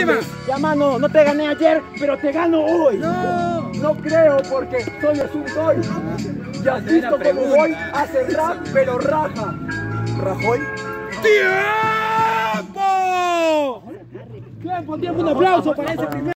última. Ya, mano, no te gané ayer, pero te gano hoy. No. No creo porque soy es un soy. Ya has visto cómo voy hace rap, pero raja. ¿Rajoy? ¡Tiempo! Tiempo, tiempo, un aplauso para ese primer.